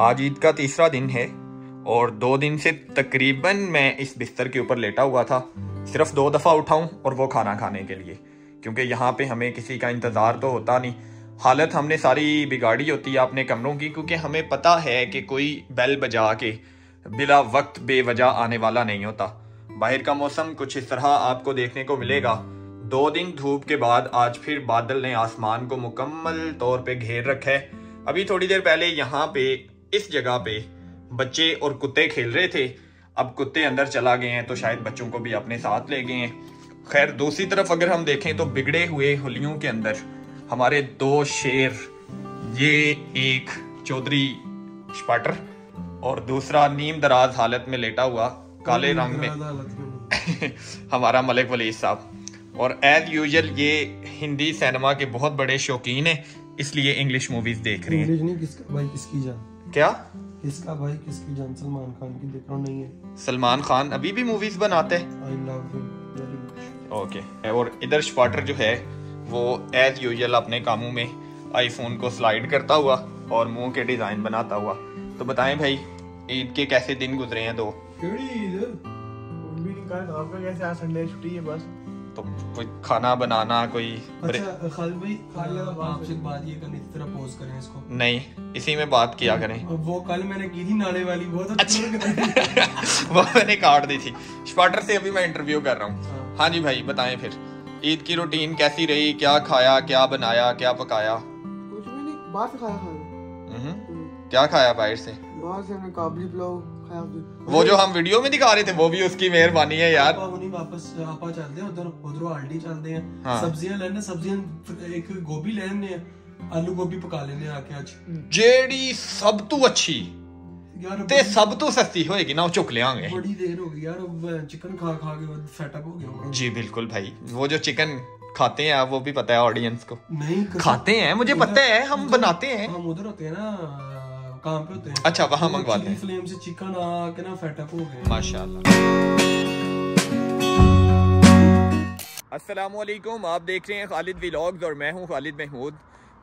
आज ईद का तीसरा दिन है और दो दिन से तकरीबन मैं इस बिस्तर के ऊपर लेटा हुआ था। सिर्फ़ दो दफ़ा उठाऊं और वो खाना खाने के लिए, क्योंकि यहाँ पे हमें किसी का इंतज़ार तो होता नहीं। हालत हमने सारी बिगाड़ी होती है अपने कमरों की, क्योंकि हमें पता है कि कोई बेल बजा के बिला वक्त बेवजह आने वाला नहीं होता। बाहर का मौसम कुछ इस तरह आपको देखने को मिलेगा। दो दिन धूप के बाद आज फिर बादल ने आसमान को मुकम्मल तौर पे घेर रखा है। अभी थोड़ी देर पहले यहाँ पे इस जगह पे बच्चे और कुत्ते खेल रहे थे। अब कुत्ते अंदर चला गए हैं तो शायद बच्चों को भी अपने साथ ले गए हैं। खैर दूसरी तरफ़ अगर हम देखें तो बिगड़े हुए होलियों के अंदर हमारे दो शेर ये एक चौधरी स्पाटर और दूसरा नीम दराज हालत में लेटा हुआ काले रंग में। हमारा मलिक वली साहब। और एज यूजल ये हिंदी सिनेमा के बहुत बड़े शौकीन हैं इसलिए इंग्लिश मूवीज़ देख रहे हैं। क्या? किसका भाई? किसकी जान? सलमान खान की देख रहा हूँ नहीं है। सलमान खान अभी भी मूवीज़ बनाते हैं। आई लव यू ओके और इधर स्पाटर जो है वो एज यूजल अपने कामों में आईफोन को स्लाइड करता हुआ और मुँह के डिज़ाइन बनाता हुआ। तो बताएँ भाई ईद के कैसे दिन गुजरे हैं दो? भी नहीं कहा आपका कैसे आज संडे छुट्टी है बस। तो कोई खाना बनाना कोई अच्छा खालिद भाई आपसे बात ये करनी थी तरह पोज करें। इसको नहीं इसी में बात किया करें। वो कल मैंने की थी नाले वाली बहुत अच्छा वो मैंने काट दी थी। स्पाटर से अभी मैं इंटरव्यू कर रहा हूँ। हाँ। हाँ जी भाई बताएँ फिर। ईद की रूटीन कैसी रही? क्या खाया क्या बनाया क्या पकाया? कुछ भी नहीं बाहर से खाया खाना। हम्म, क्या खाया बाहर से? बाहर से हमने काबली पुलाव खाया वो जो हम वीडियो में दिखा रहे थे वो भी उसकी मेहरबानी है यार। आपा हुनी वापस आपा चलते हैं उधर चलते हैं। हाँ। सब्ज़ियाँ लेने सब्ज़ियाँ एक गोभी लेने आलू गोभी पका लेने आके आज। जेड़ी सब तू अच्छी यार ते सब तू सस्ती होएगी ना वो चुक लियांगे बड़ी देर हो गई यार अब चिकन खा खा के सेटअप हो गया जी बिल्कुल भाई। वो जो चिकन खाते हैं वो भी पता है ऑडियंस को। नहीं खाते हैं मुझे पता है हम बनाते हैं। हम उधर होते हैं ना काम पे होते हैं। अच्छा, वहाँ वो मंगवाते हैं। फ्लेम से चिकन आके ना सेटअप हो गए माशाल्लाह। अस्सलाम वालेकुम आप देख रहे हैं खालिद व्लॉग्स और मैं हूँ खालिद महमूद।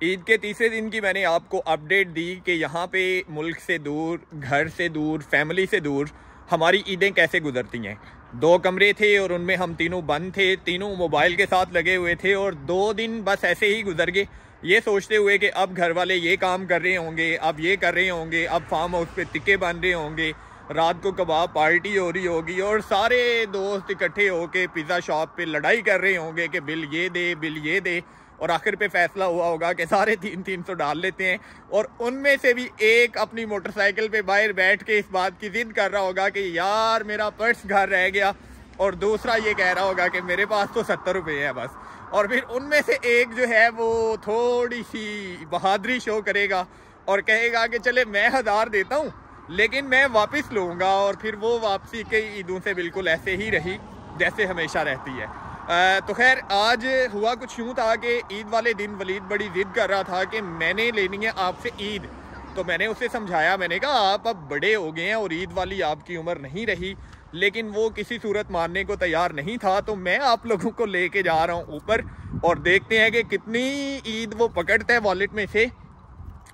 ईद के तीसरे दिन की मैंने आपको अपडेट दी कि यहाँ पे मुल्क से दूर घर से दूर फैमिली से दूर हमारी ईदें कैसे गुजरती हैं। दो कमरे थे और उनमें हम तीनों बंद थे। तीनों मोबाइल के साथ लगे हुए थे और दो दिन बस ऐसे ही गुजर गए। ये सोचते हुए कि अब घर वाले ये काम कर रहे होंगे, अब ये कर रहे होंगे, अब फार्म हाउस पे टिक्के बन रहे होंगे, रात को कबाब पार्टी हो रही होगी और सारे दोस्त इकट्ठे होके पिज़्ज़ा शॉप पे लड़ाई कर रहे होंगे कि बिल ये दे, बिल ये दे। और आखिर पे फैसला हुआ होगा कि सारे तीन तीन सौ डाल लेते हैं। और उनमें से भी एक अपनी मोटरसाइकिल पे बाहर बैठ के इस बात की जिद कर रहा होगा कि यार मेरा पर्स घर रह गया। और दूसरा ये कह रहा होगा कि मेरे पास तो सत्तर रुपये है बस। और फिर उनमें से एक जो है वो थोड़ी सी बहादुरी शो करेगा और कहेगा कि चले मैं हज़ार देता हूँ लेकिन मैं वापस लूँगा और फिर वो वापसी कई ईदों से बिल्कुल ऐसे ही रही जैसे हमेशा रहती है। अ, तो खैर आज हुआ कुछ यूँ था कि ईद वाले दिन वलीद बड़ी जिद कर रहा था कि मैंने लेनी है आपसे ईद। तो मैंने उसे समझाया मैंने कहा आप अब बड़े हो गए हैं और ईद वाली आपकी उम्र नहीं रही लेकिन वो किसी सूरत मानने को तैयार नहीं था तो मैं आप लोगों को लेके जा रहा हूँ ऊपर और देखते हैं कि कितनी ईद वो पकड़ता है वॉलेट में से,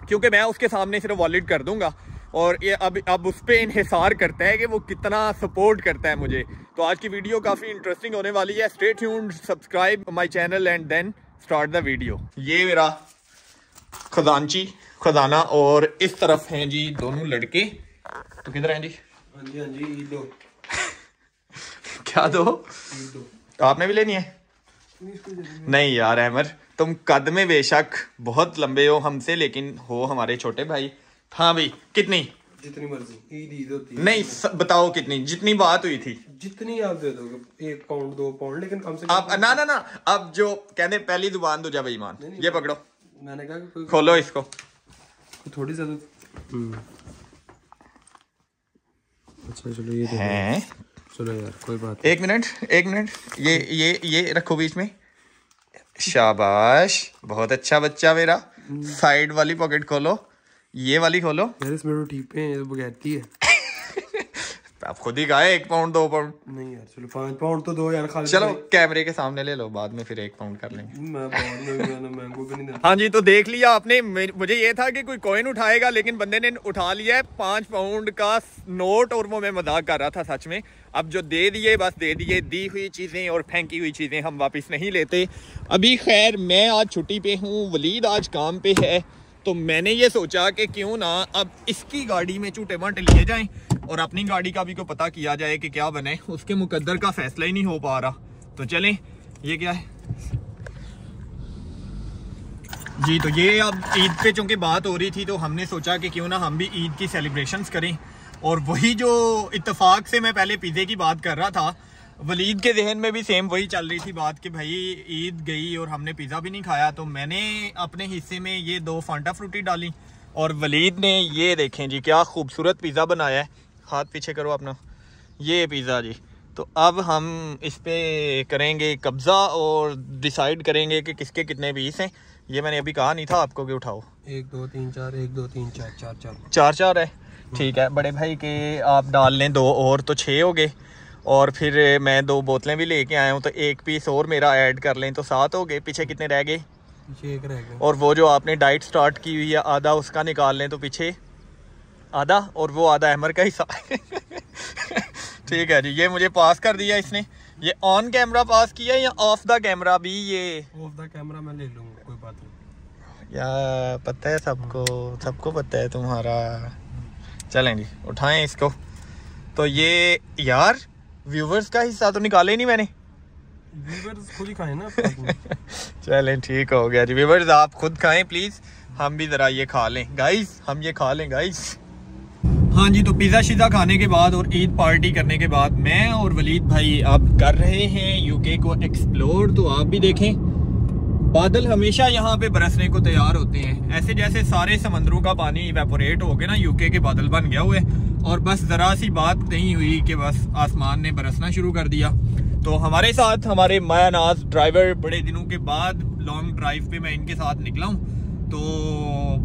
क्योंकि मैं उसके सामने सिर्फ़ वॉलेट कर दूँगा। और ये अब अब उस पर इन्हिसार करता है कि वो कितना सपोर्ट करता है मुझे। तो आज की वीडियो काफ़ी इंटरेस्टिंग होने वाली है। Stay tuned subscribe my channel and then start the video ये मेरा खजानची खजाना और इस तरफ़ हैं जी दोनों लड़के। तो किधर हैं जी? हाँ जी हाँ जी क्या दो? आपने भी लेनी है? नहीं यार अहमर तुम कद में बेशक बहुत लंबे हो हमसे लेकिन हो हमारे छोटे भाई। हाँ भाई कितनी? जितनी मर्ज़ी। ईद ईद होती है। नहीं स- बताओ कितनी? जितनी बात हुई थी। जितनी आप दे दोगे एक पाउंड दो पाउंड लेकिन कम से कम आप ना ना ना अब जो कहते पहली ज़ुबान दूजा बेईमान नहीं, नहीं। ये पकड़ो। मैंने कहा कि खोलो इसको। थोड़ी ज़्यादा अच्छा चलो ये हैं? चलो यार कोई बात एक मिनट एक मिनट। ये ये ये रखो बीच में। शाबाश बहुत अच्छा बच्चा मेरा। साइड वाली पॉकेट खोलो ये वाली खोलो। यार इसमें तो टीपे हैं ये तो बगैरती है। आप खुद ही खाए एक पाउंड दो पाउंड नहीं यार चलो पाँच पाउंड तो दो यार खा लेते चलो कैमरे के सामने ले लो बाद में फिर एक पाउंड कर लेंगे। हैं। हाँ जी तो देख लिया आपने मुझे ये था कि कोई कॉइन उठाएगा लेकिन बंदे ने उठा लिया है पाँच पाउंड का नोट और वो मैं मज़ाक कर रहा था सच में। अब जो दे दिए बस दे दिए दी हुई चीज़ें और फेंकी हुई चीज़ें हम वापस नहीं लेते। अभी खैर मैं आज छुट्टी पे हूँ वलीद आज काम पे है तो मैंने ये सोचा कि क्यों ना अब इसकी गाड़ी में झूठे बांटे लिए जाएँ। और अपनी गाड़ी का भी को पता किया जाए कि क्या बने, उसके मुकद्दर का फैसला ही नहीं हो पा रहा। तो चलें, ये क्या है? जी तो ये अब ईद पे चूँकि बात हो रही थी तो हमने सोचा कि क्यों ना हम भी ईद की सेलिब्रेशंस करें। और वही जो इत्तेफाक से मैं पहले पिज़्ज़े की बात कर रहा था, वलीद के जहन में भी सेम वही चल रही थी बात कि भाई, ईद गई और हमने पिज़्ज़ा भी नहीं खाया तो मैंने अपने हिस्से में ये दो फांटा फ्रूटी डाली। और वलीद ने ये देखें जी, क्या खूबसूरत पिज़्ज़ा बनाया है। हाथ पीछे करो अपना। ये पिज़्ज़ा जी। तो अब हम इस पर करेंगे कब्ज़ा और डिसाइड करेंगे कि किसके कितने पीस हैं। ये मैंने अभी कहा नहीं था आपको कि उठाओ। एक दो तीन चार एक दो तीन चार चार चार। चार चार है? ठीक है बड़े भाई के आप डाल लें दो और तो छः हो गए। और फिर मैं दो बोतलें भी लेके आया हूँ तो एक पीस और मेरा ऐड कर लें तो सात हो गए। पीछे कितने रह गए? पीछे एक रह गया और वो जो आपने डाइट स्टार्ट की हुई है आधा उसका निकाल लें तो पीछे। आधा और वो आधा अहमर का हिस्सा ठीक है जी ये मुझे पास कर दिया इसने। ये ऑन कैमरा पास किया या ऑफ़ द कैमरा भी ये? ऑफ़ द कैमरा मैं ले लूँगा कोई बात नहीं। या पता है सबको सबको पता है तुम्हारा। चलें जी उठाएँ इसको। तो ये यार व्यूवर्स का हिस्सा तो निकाले ही नहीं मैंने। व्यूअर्स खुद ही खाए ना चलें ठीक हो गया जी। व्यूवर्स आप खुद खाएँ प्लीज़ हम भी ज़रा ये खा लें। गाइस हम ये खा लें गाइस हाँ जी तो पिज़्ज़ा शिज़ा खाने के बाद और ईद पार्टी करने के बाद मैं और वलीद भाई अब कर रहे हैं यूके को एक्सप्लोर तो आप भी देखें। बादल हमेशा यहाँ पे बरसने को तैयार होते हैं। ऐसे जैसे सारे समंदरों का पानी इवेपोरेट हो गया ना यूके के बादल बन गया हुए और बस ज़रा सी बात नहीं हुई कि बस आसमान ने बरसना शुरू कर दिया। तो हमारे साथ, हमारे मायानाज ड्राइवर बड़े दिनों के बाद लॉन्ग ड्राइव पे मैं इनके साथ निकला हूँ। तो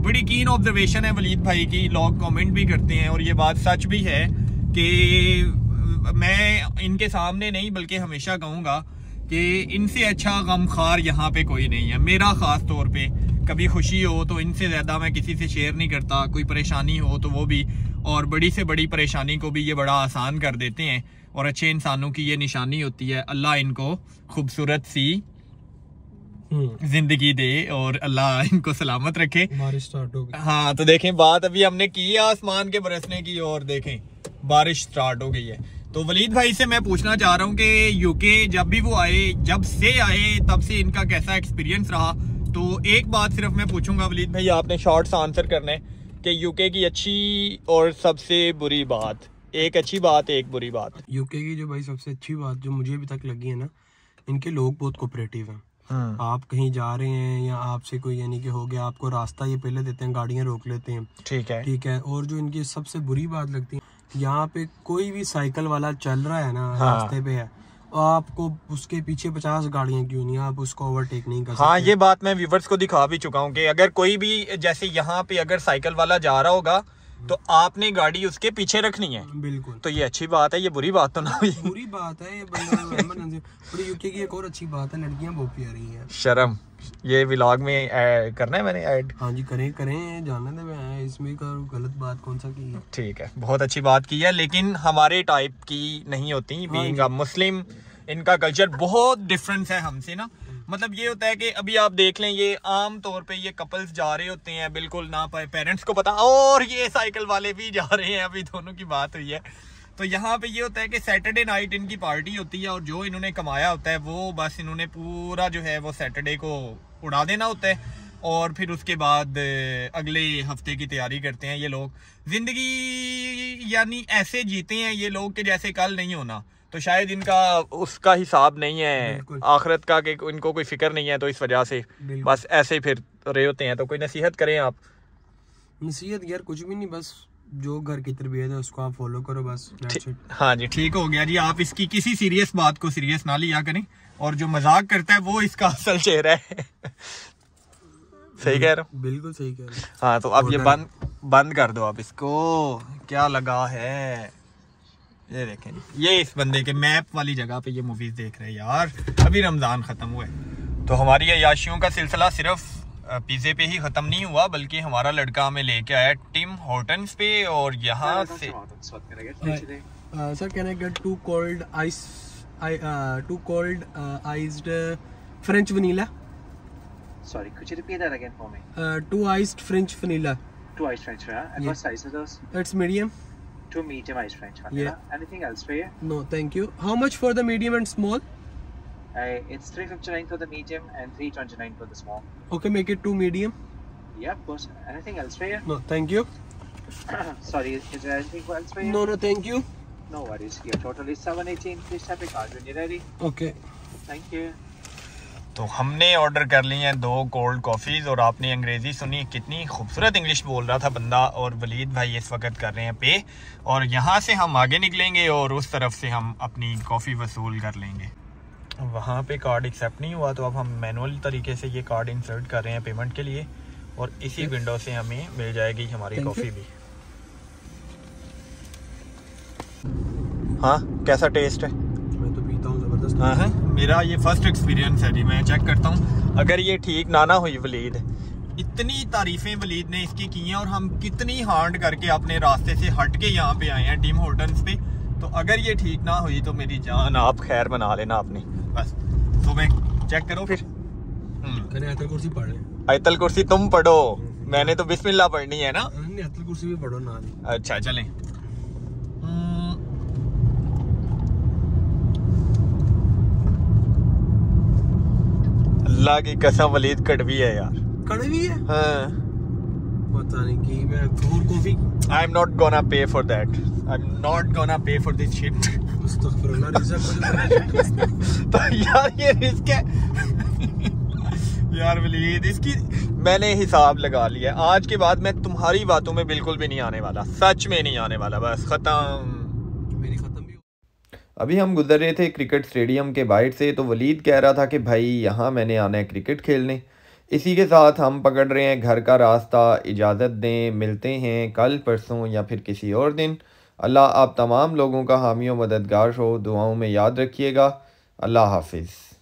बड़ी कीन ऑब्जर्वेशन है वलीद भाई की लोग कमेंट भी करते हैं और ये बात सच भी है कि मैं इनके सामने नहीं, बल्कि हमेशा कहूँगा कि इनसे अच्छा गम खार यहाँ पे कोई नहीं है। मेरा ख़ास तौर पे कभी खुशी हो तो इनसे ज़्यादा मैं किसी से शेयर नहीं करता। कोई परेशानी हो तो वो भी, और बड़ी से बड़ी परेशानी को भी ये बड़ा आसान कर देते हैं। और अच्छे इंसानों की ये निशानी होती है, अल्लाह इनको खूबसूरत सी ज़िंदगी दे और अल्लाह इनको सलामत रखे। बारिश स्टार्ट हो गई हाँ तो देखें बात अभी हमने की है आसमान के बरसने की और देखें बारिश स्टार्ट हो गई है। तो वलीद भाई से मैं पूछना चाह रहा हूँ कि यूके जब भी वो आए जब से आए तब से इनका कैसा एक्सपीरियंस रहा? तो एक बात सिर्फ़ मैं पूछूँगा वलीद भाई आपने शॉर्ट्स आंसर करने कि यूके की अच्छी और सबसे बुरी बात। एक अच्छी बात एक बुरी बात। यूके की जो भाई सबसे अच्छी बात जो मुझे अभी तक लगी है ना इनके लोग बहुत कोऑपरेटिव हैं। आप कहीं जा रहे हैं या आपसे कोई यानी कि हो गया आपको रास्ता ये पहले देते हैं गाड़ियाँ रोक लेते हैं। ठीक है। ठीक है और जो इनकी सबसे बुरी बात लगती है यहाँ पे कोई भी साइकिल वाला चल रहा है ना हाँ। रास्ते पे है आपको उसके पीछे पचास गाड़ियाँ क्यों नहीं आप उसको ओवरटेक नहीं कर हाँ ये बात मैं व्यूवर्स को दिखा भी चुका हूँ कि अगर कोई भी जैसे यहाँ पे अगर साइकिल वाला जा रहा होगा तो आपने गाड़ी उसके पीछे रखनी है? बिल्कुल। तो ये अच्छी बात है ये बुरी बात तो ना हुई बुरी बात है ये बंदा यूके की एक और अच्छी बात है लड़कियाँ बहुत प्यारी हैं। शर्म। ये व्लॉग में ऐड करना है मैंने ऐड हाँ जी करें करें जानने दे मैं इसमें का गलत बात कौन सा की? है ठीक है बहुत अच्छी बात की है लेकिन हमारे टाइप की नहीं होती बीइंग अ मुस्लिम इनका कल्चर बहुत डिफरेंस है हमसे ना। मतलब ये होता है कि अभी आप देख लें, ये आम तौर पे ये कपल्स जा रहे होते हैं, बिल्कुल ना पाए पेरेंट्स को पता, और ये साइकिल वाले भी जा रहे हैं, अभी दोनों की बात हुई है। तो यहाँ पे ये होता है कि सैटरडे नाइट इनकी पार्टी होती है, और जो इन्होंने कमाया होता है, वो बस इन्होंने पूरा जो है वो सैटरडे को उड़ा देना होता है। और फिर उसके बाद अगले हफ़्ते की तैयारी करते हैं ये लोग। ज़िंदगी यानी ऐसे जीते हैं ये लोग कि जैसे कल नहीं होना। तो शायद इनका उसका हिसाब नहीं है। आखिरत का कि इनको कोई फ़िक्र नहीं है तो इस वजह से बस ऐसे ही फिर रहे होते हैं। तो कोई नसीहत करें आप? नसीहत यार कुछ भी नहीं बस जो घर की तरबियत है उसको आप फॉलो करो बस हाँ जी ठीक हो गया जी। आप इसकी किसी सीरियस बात को सीरियस ना लिया करें और जो मज़ाक करता है वो इसका असल चेहरा है। सही कह रहा हूँ? बिल्कुल सही कह रहे हो। हाँ तो अब ये बंद बंद कर दो आप इसको। क्या लगा है? ये देखें ये इस बंदे के मैप वाली जगह पे ये मूवीज़ देख रहे हैं यार। अभी रमज़ान खत्म हुआ है। तो हमारी अयाशियों का सिलसिला सिर्फ़ पिज़्ज़े पे ही ख़त्म नहीं हुआ बल्कि हमारा लड़का हमें लेके आया टिम होटन्स पे और यहाँ से sir can I get two cold ice two cold iced French vanilla Sorry, could you repeat that again for me? Uh, two iced French vanilla. Two iced French vanilla. And yeah. what size are those? It's medium. Two medium iced French vanilla. Yeah. Anything else for you? No, thank you. How much for the medium and small? Uh, it's 359 for the medium and 329 for the small. Okay, make it two medium. Yeah, of course. Anything else for you? No, thank you. Sorry, is there anything else for you? No, no, thank you. No worries. Your total is 718. Please have your card when you're ready. Okay. Thank you. तो हमने order कर ली हैं दो cold coffees और आपने अंग्रेज़ी सुनी कितनी खूबसूरत इंग्लिश बोल रहा था बंदा और वलीद भाई इस वक्त कर रहे हैं पे और यहाँ से हम आगे निकलेंगे और उस तरफ़ से हम अपनी कॉफ़ी वसूल कर लेंगे। वहाँ पे कार्ड एक्सेप्ट नहीं हुआ तो अब हम मैनुअल तरीके से ये कार्ड इंसर्ट कर रहे हैं पेमेंट के लिए और इसी विंडो से हमें मिल जाएगी हमारी कॉफ़ी भी। हाँ कैसा टेस्ट है? मैं तो पीता हूँ ज़बरदस्त। हाँ है। मेरा ये फ़र्स्ट एक्सपीरियंस है जी मैं चेक करता हूँ। अगर ये ठीक ना ना हुई वलीद इतनी तारीफें वलीद ने इसकी की हैं और हम कितनी हार्ड करके अपने रास्ते से हट के यहाँ पे आए हैं टीम होटल्स पे। तो अगर ये ठीक ना हुई तो मेरी जान आप खैर बना लेना आपने बस तो मैं चेक करो? फिर? हम्म, आयतल कुर्सी पढ़ आयतल कुर्सी तुम पढ़ो। मैंने तो बिस्मिल्लाह पढ़नी है ना? आयतल कुर्सी भी पढ़ो ना अच्छा चलें। अल्लाह की कसम वलीद कड़वी है यार। कड़वी है? हाँ। पता नहीं की मैं और coffee I am not gonna pay for that I am not gonna pay for this shit तो यार ये रिस्क है। यार वलीद इसकी मैंने हिसाब लगा लिया आज के बाद मैं तुम्हारी बातों में बिल्कुल भी नहीं आने वाला। सच में नहीं आने वाला। बस खत्म। अभी हम गुजर रहे थे क्रिकेट स्टेडियम के बाइट से तो वलीद कह रहा था कि, भाई, यहाँ मैंने आना है क्रिकेट खेलने। इसी के साथ हम पकड़ रहे हैं, घर का रास्ता, इजाज़त दें, मिलते हैं कल, परसों या फिर किसी और दिन। अल्लाह आप तमाम लोगों का हामी व मददगार हो। दुआओं में याद रखिएगा। अल्लाह हाफिज़।